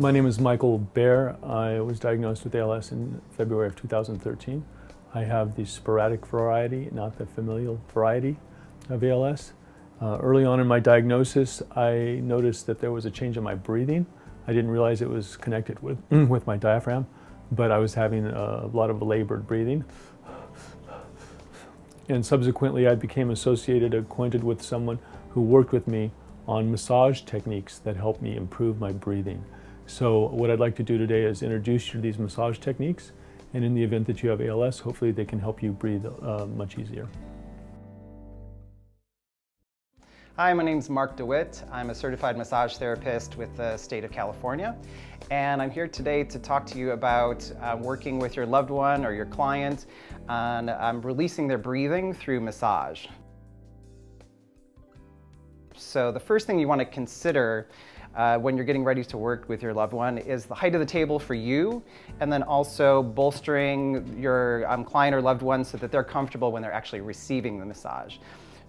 My name is Michael Baer. I was diagnosed with ALS in February of 2013. I have the sporadic variety, not the familial variety of ALS. Uh, early on in my diagnosis, I noticed that there was a change in my breathing. I didn't realize it was connected with, with my diaphragm, but I was having a lot of labored breathing. And subsequently, I became associated, acquainted with someone who worked with me on massage techniques that helped me improve my breathing. So what I'd like to do today is introduce you to these massage techniques and in the event that you have ALS, hopefully they can help you breathe uh, much easier. Hi, my name is Mark DeWitt. I'm a certified massage therapist with the state of California. And I'm here today to talk to you about uh, working with your loved one or your client on um, releasing their breathing through massage. So the first thing you want to consider uh, when you're getting ready to work with your loved one is the height of the table for you, and then also bolstering your um, client or loved one so that they're comfortable when they're actually receiving the massage.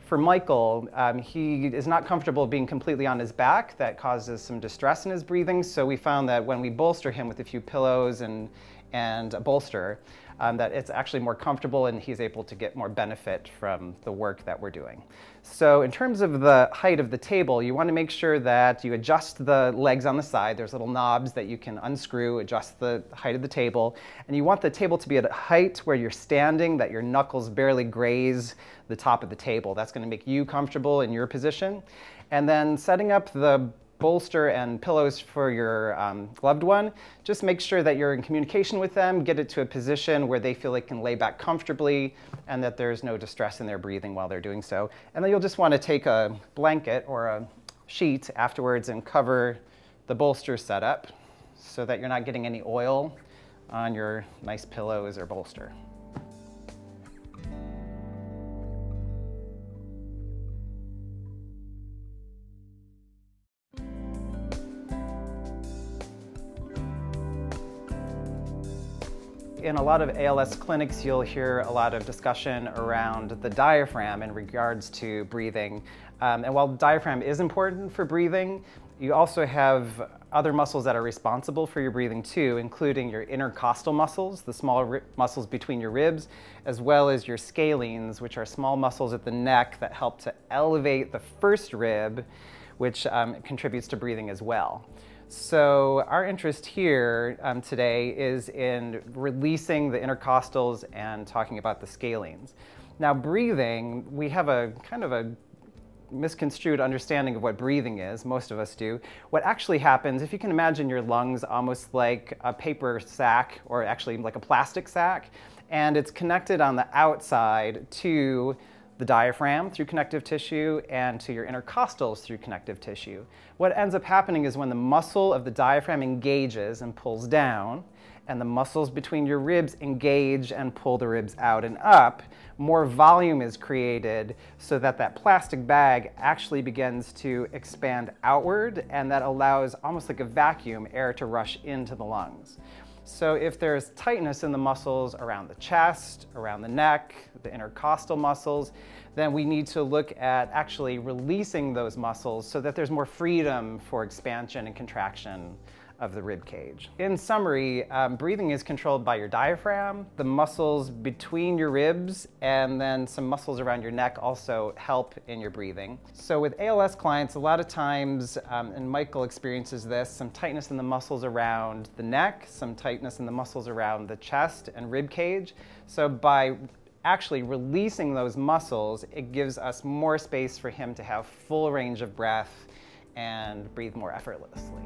For Michael, um, he is not comfortable being completely on his back. That causes some distress in his breathing. So we found that when we bolster him with a few pillows and, and a bolster, um, that it's actually more comfortable and he's able to get more benefit from the work that we're doing. So in terms of the height of the table, you want to make sure that you adjust the legs on the side. There's little knobs that you can unscrew, adjust the height of the table. And you want the table to be at a height where you're standing, that your knuckles barely graze the top of the table. That's going to make you comfortable in your position. And then setting up the bolster and pillows for your um, loved one, just make sure that you're in communication with them, get it to a position where they feel they can lay back comfortably and that there's no distress in their breathing while they're doing so. And then you'll just want to take a blanket or a sheet afterwards and cover the bolster setup so that you're not getting any oil on your nice pillows or bolster. In a lot of ALS clinics, you'll hear a lot of discussion around the diaphragm in regards to breathing. Um, and while diaphragm is important for breathing, you also have other muscles that are responsible for your breathing too, including your intercostal muscles, the small muscles between your ribs, as well as your scalenes, which are small muscles at the neck that help to elevate the first rib, which um, contributes to breathing as well. So our interest here um, today is in releasing the intercostals and talking about the scalenes. Now breathing, we have a kind of a misconstrued understanding of what breathing is, most of us do. What actually happens, if you can imagine your lungs almost like a paper sack or actually like a plastic sack, and it's connected on the outside to the diaphragm through connective tissue and to your intercostals through connective tissue. What ends up happening is when the muscle of the diaphragm engages and pulls down, and the muscles between your ribs engage and pull the ribs out and up, more volume is created so that that plastic bag actually begins to expand outward and that allows almost like a vacuum air to rush into the lungs. So if there's tightness in the muscles around the chest, around the neck, the intercostal muscles, then we need to look at actually releasing those muscles so that there's more freedom for expansion and contraction of the rib cage. In summary, um, breathing is controlled by your diaphragm, the muscles between your ribs, and then some muscles around your neck also help in your breathing. So with ALS clients, a lot of times, um, and Michael experiences this, some tightness in the muscles around the neck, some tightness in the muscles around the chest and rib cage. So by actually releasing those muscles, it gives us more space for him to have full range of breath and breathe more effortlessly.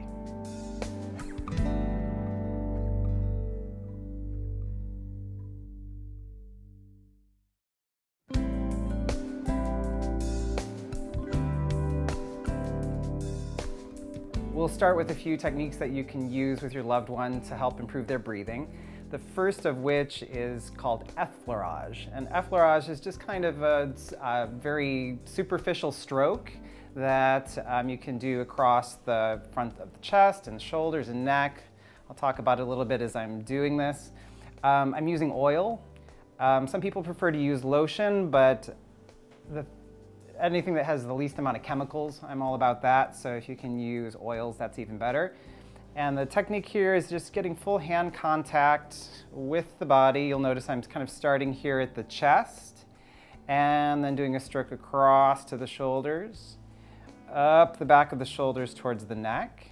We'll start with a few techniques that you can use with your loved one to help improve their breathing. The first of which is called effleurage. And effleurage is just kind of a, a very superficial stroke that um, you can do across the front of the chest and shoulders and neck. I'll talk about it a little bit as I'm doing this. Um, I'm using oil. Um, some people prefer to use lotion, but the anything that has the least amount of chemicals, I'm all about that. So if you can use oils, that's even better. And the technique here is just getting full hand contact with the body. You'll notice I'm kind of starting here at the chest and then doing a stroke across to the shoulders, up the back of the shoulders towards the neck.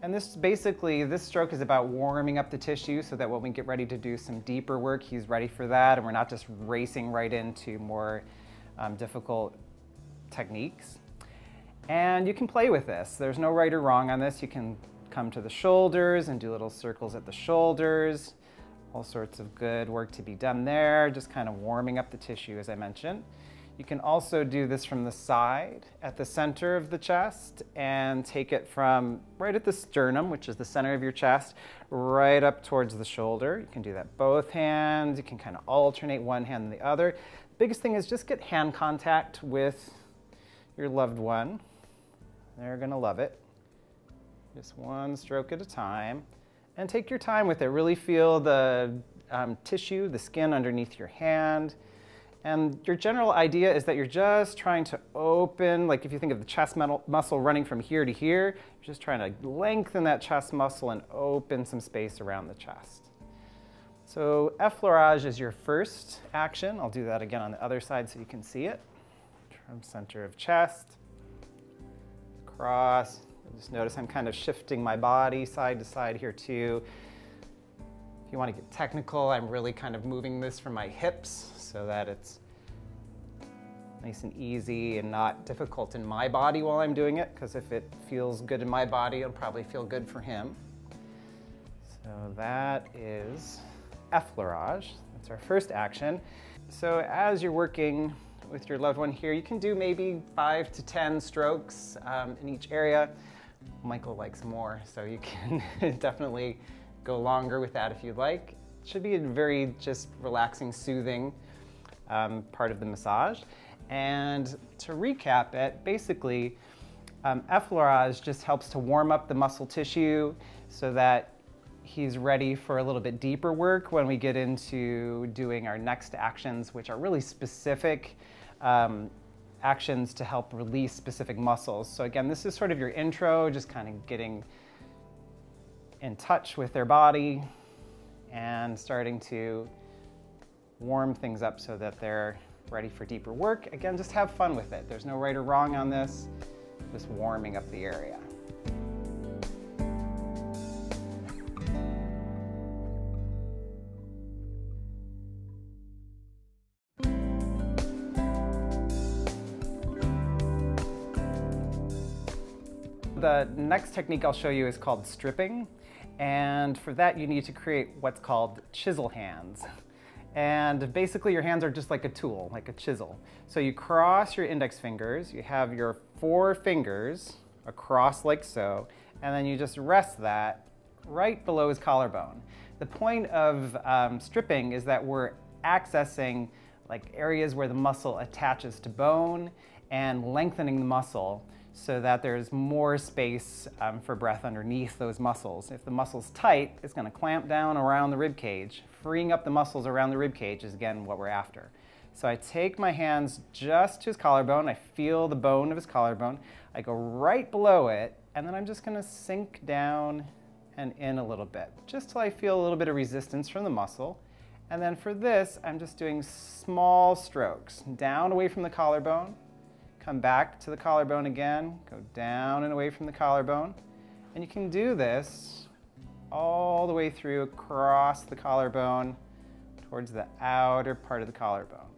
And this basically, this stroke is about warming up the tissue so that when we get ready to do some deeper work, he's ready for that and we're not just racing right into more um, difficult techniques. And you can play with this. There's no right or wrong on this. You can come to the shoulders and do little circles at the shoulders. All sorts of good work to be done there, just kind of warming up the tissue as I mentioned. You can also do this from the side at the center of the chest and take it from right at the sternum, which is the center of your chest, right up towards the shoulder. You can do that both hands. You can kind of alternate one hand and the other. Biggest thing is just get hand contact with your loved one. They're going to love it. Just one stroke at a time. And take your time with it. Really feel the um, tissue, the skin underneath your hand. And your general idea is that you're just trying to open, like if you think of the chest muscle running from here to here, you're just trying to lengthen that chest muscle and open some space around the chest. So effleurage is your first action. I'll do that again on the other side so you can see it. From center of chest, across. Just notice I'm kind of shifting my body side to side here too. If you want to get technical, I'm really kind of moving this from my hips so that it's nice and easy and not difficult in my body while I'm doing it, because if it feels good in my body, it'll probably feel good for him. So that is effleurage. That's our first action. So as you're working with your loved one here, you can do maybe five to 10 strokes um, in each area. Michael likes more, so you can definitely go longer with that if you'd like. It should be a very just relaxing, soothing um, part of the massage. And to recap it, basically, um, effleurage just helps to warm up the muscle tissue so that he's ready for a little bit deeper work when we get into doing our next actions, which are really specific um, actions to help release specific muscles. So again, this is sort of your intro, just kind of getting in touch with their body and starting to warm things up so that they're ready for deeper work. Again, just have fun with it. There's no right or wrong on this, just warming up the area. The next technique I'll show you is called stripping. And for that, you need to create what's called chisel hands. And basically your hands are just like a tool, like a chisel. So you cross your index fingers, you have your four fingers across like so, and then you just rest that right below his collarbone. The point of um, stripping is that we're accessing like areas where the muscle attaches to bone and lengthening the muscle so that there's more space um, for breath underneath those muscles. If the muscle's tight, it's going to clamp down around the rib cage. Freeing up the muscles around the rib cage is again what we're after. So I take my hands just to his collarbone. I feel the bone of his collarbone. I go right below it, and then I'm just going to sink down and in a little bit, just till I feel a little bit of resistance from the muscle. And then for this, I'm just doing small strokes, down away from the collarbone, Come back to the collarbone again, go down and away from the collarbone. And you can do this all the way through across the collarbone towards the outer part of the collarbone.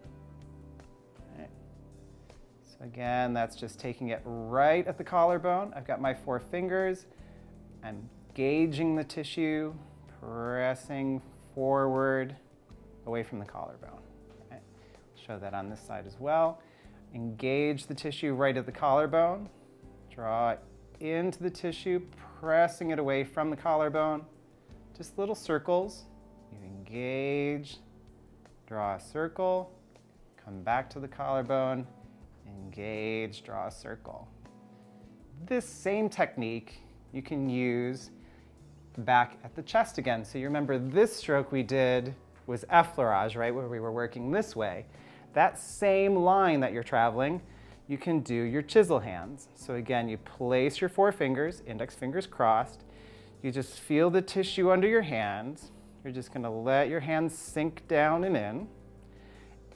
So again, that's just taking it right at the collarbone. I've got my four fingers. I'm gauging the tissue, pressing forward away from the collarbone. Okay. Show that on this side as well. Engage the tissue right at the collarbone. Draw into the tissue, pressing it away from the collarbone. Just little circles. You engage, draw a circle, come back to the collarbone, engage, draw a circle. This same technique you can use back at the chest again. So you remember this stroke we did was effleurage, right, where we were working this way that same line that you're traveling, you can do your chisel hands. So again, you place your four fingers, index fingers crossed, You just feel the tissue under your hands. You're just going to let your hands sink down and in.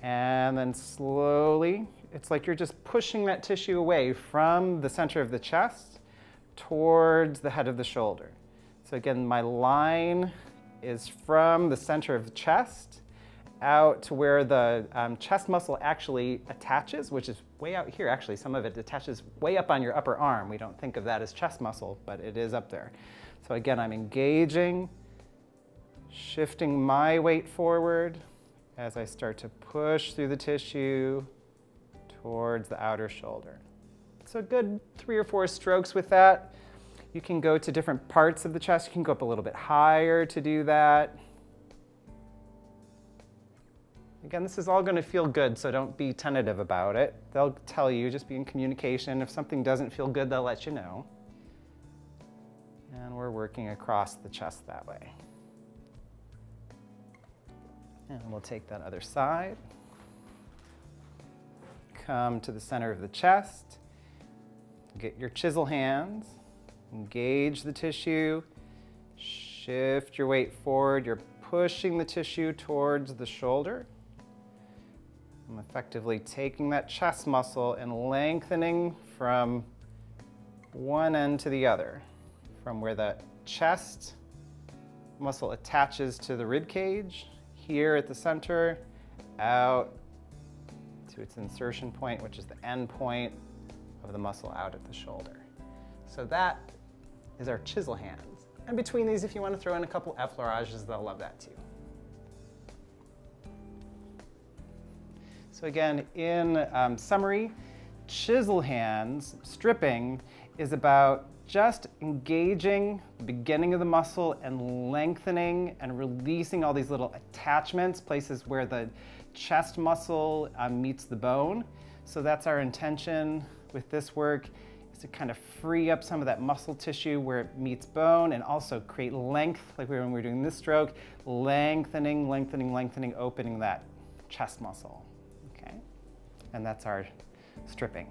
And then slowly, it's like you're just pushing that tissue away from the center of the chest towards the head of the shoulder. So again, my line is from the center of the chest out to where the um, chest muscle actually attaches, which is way out here. Actually, some of it attaches way up on your upper arm. We don't think of that as chest muscle, but it is up there. So again, I'm engaging, shifting my weight forward as I start to push through the tissue towards the outer shoulder. So good three or four strokes with that. You can go to different parts of the chest. You can go up a little bit higher to do that. Again, this is all going to feel good, so don't be tentative about it. They'll tell you, just be in communication. If something doesn't feel good, they'll let you know. And we're working across the chest that way. And we'll take that other side. Come to the center of the chest. Get your chisel hands. Engage the tissue. Shift your weight forward. You're pushing the tissue towards the shoulder. I'm effectively taking that chest muscle and lengthening from one end to the other, from where the chest muscle attaches to the rib cage, here at the center, out to its insertion point, which is the end point of the muscle out at the shoulder. So that is our chisel hands. And between these, if you want to throw in a couple effleurages, they'll love that too. So again, in um, summary, chisel hands, stripping, is about just engaging the beginning of the muscle and lengthening and releasing all these little attachments, places where the chest muscle um, meets the bone. So that's our intention with this work is to kind of free up some of that muscle tissue where it meets bone and also create length, like when we were doing this stroke, lengthening, lengthening, lengthening, opening that chest muscle? And that's our stripping.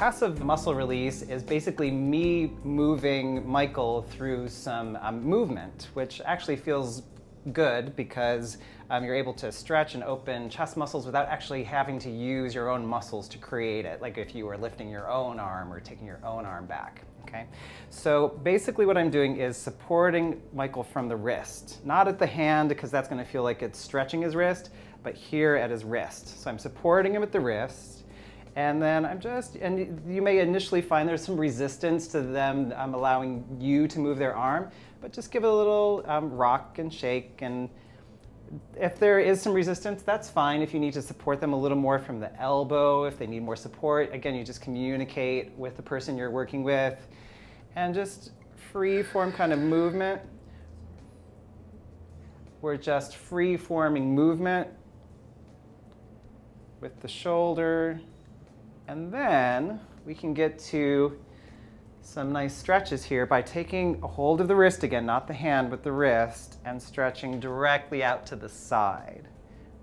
passive muscle release is basically me moving Michael through some um, movement, which actually feels good because um, you're able to stretch and open chest muscles without actually having to use your own muscles to create it, like if you were lifting your own arm or taking your own arm back. Okay, so basically what I'm doing is supporting Michael from the wrist, not at the hand because that's going to feel like it's stretching his wrist, but here at his wrist. So I'm supporting him at the wrist and then I'm just, and you may initially find there's some resistance to them um, allowing you to move their arm, but just give it a little um, rock and shake. And if there is some resistance, that's fine. If you need to support them a little more from the elbow, if they need more support, again, you just communicate with the person you're working with and just free form kind of movement. We're just free forming movement with the shoulder and then we can get to some nice stretches here by taking a hold of the wrist again, not the hand, but the wrist, and stretching directly out to the side,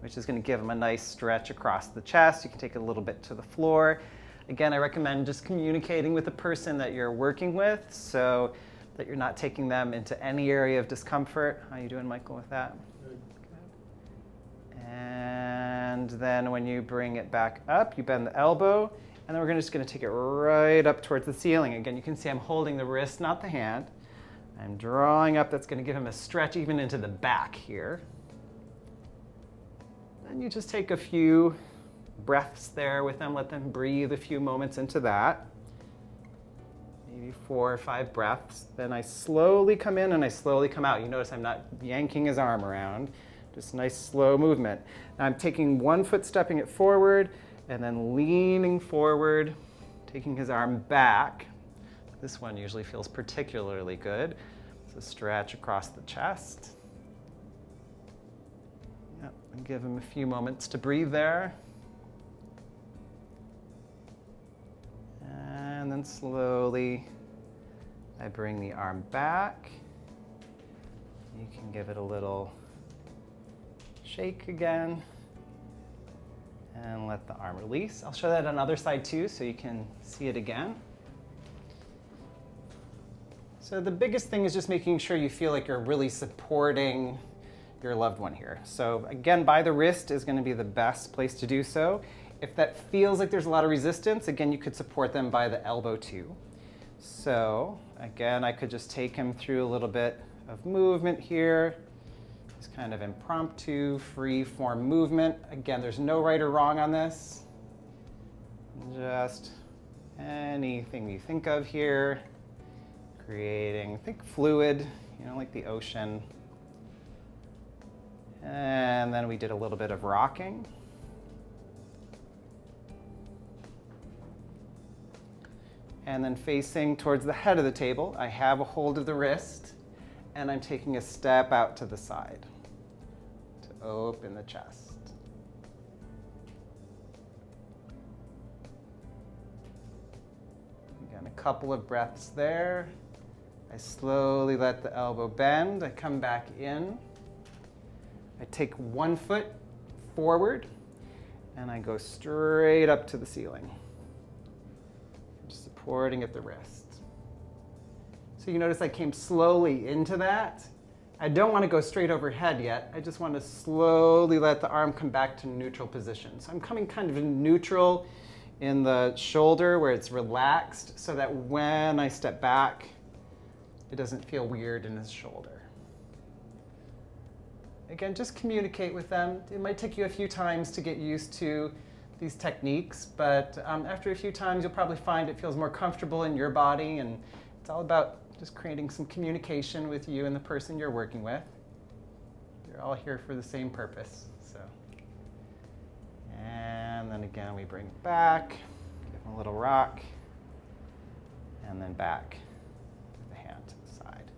which is going to give them a nice stretch across the chest. You can take a little bit to the floor. Again, I recommend just communicating with the person that you're working with so that you're not taking them into any area of discomfort. How are you doing, Michael, with that? Good. And then when you bring it back up, you bend the elbow, and then we're just going to take it right up towards the ceiling. Again, you can see I'm holding the wrist, not the hand. I'm drawing up. That's going to give him a stretch even into the back here. And you just take a few breaths there with them. Let them breathe a few moments into that. Maybe four or five breaths. Then I slowly come in and I slowly come out. You notice I'm not yanking his arm around. Just nice slow movement. Now I'm taking one foot, stepping it forward, and then leaning forward, taking his arm back. This one usually feels particularly good. So stretch across the chest. Yep, and give him a few moments to breathe there. And then slowly I bring the arm back. You can give it a little shake again and let the arm release. I'll show that on the other side too so you can see it again. So the biggest thing is just making sure you feel like you're really supporting your loved one here. So again, by the wrist is gonna be the best place to do so. If that feels like there's a lot of resistance, again, you could support them by the elbow too. So again, I could just take him through a little bit of movement here. It's kind of impromptu, free form movement. Again, there's no right or wrong on this. Just anything you think of here. Creating, think fluid, you know, like the ocean. And then we did a little bit of rocking. And then facing towards the head of the table, I have a hold of the wrist and I'm taking a step out to the side to open the chest. Again, a couple of breaths there. I slowly let the elbow bend. I come back in. I take one foot forward and I go straight up to the ceiling, supporting at the wrist. So you notice I came slowly into that. I don't want to go straight overhead yet. I just want to slowly let the arm come back to neutral position. So I'm coming kind of neutral in the shoulder where it's relaxed so that when I step back, it doesn't feel weird in his shoulder. Again, just communicate with them. It might take you a few times to get used to these techniques, but um, after a few times, you'll probably find it feels more comfortable in your body, and it's all about just creating some communication with you and the person you're working with. You're all here for the same purpose, so. And then again, we bring back, give them a little rock, and then back. To the hand to the side.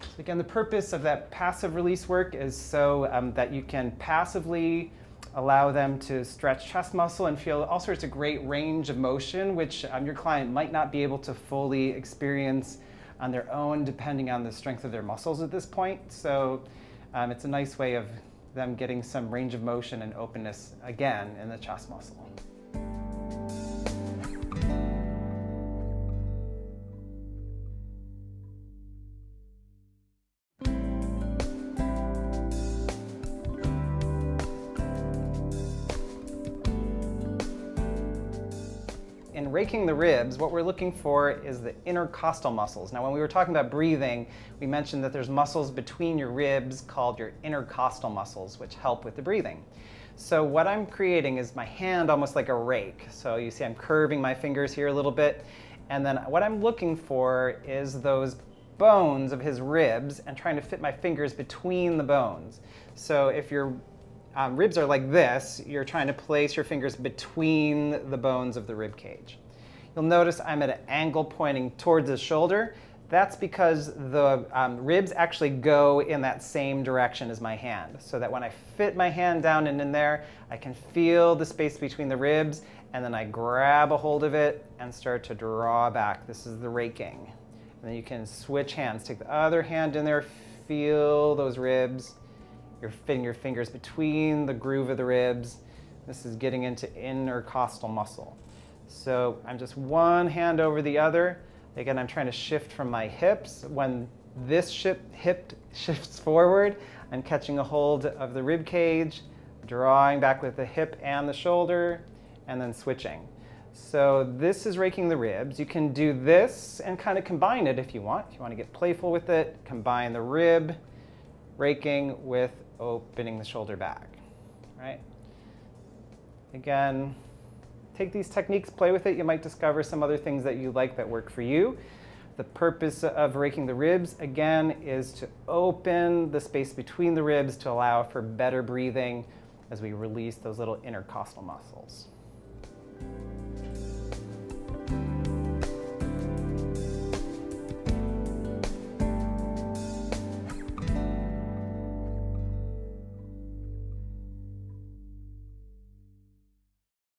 So again, the purpose of that passive release work is so um, that you can passively allow them to stretch chest muscle and feel all sorts of great range of motion, which um, your client might not be able to fully experience on their own, depending on the strength of their muscles at this point. So um, it's a nice way of them getting some range of motion and openness again in the chest muscle. The ribs, what we're looking for is the intercostal muscles. Now, when we were talking about breathing, we mentioned that there's muscles between your ribs called your intercostal muscles, which help with the breathing. So what I'm creating is my hand almost like a rake. So you see I'm curving my fingers here a little bit. And then what I'm looking for is those bones of his ribs and trying to fit my fingers between the bones. So if your um, ribs are like this, you're trying to place your fingers between the bones of the rib cage. You'll notice I'm at an angle pointing towards the shoulder. That's because the um, ribs actually go in that same direction as my hand. So that when I fit my hand down and in there, I can feel the space between the ribs and then I grab a hold of it and start to draw back. This is the raking. And then you can switch hands. Take the other hand in there, feel those ribs. You're fitting your fingers between the groove of the ribs. This is getting into intercostal muscle. So I'm just one hand over the other. Again, I'm trying to shift from my hips. When this hip shifts forward, I'm catching a hold of the rib cage, drawing back with the hip and the shoulder, and then switching. So this is raking the ribs. You can do this and kind of combine it if you want. If you want to get playful with it, combine the rib raking with opening the shoulder back, right? Again, take these techniques, play with it. You might discover some other things that you like that work for you. The purpose of raking the ribs, again, is to open the space between the ribs to allow for better breathing as we release those little intercostal muscles.